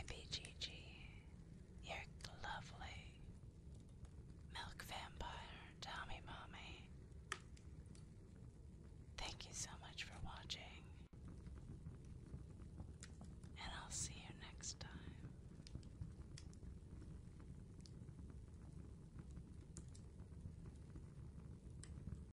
IBGG.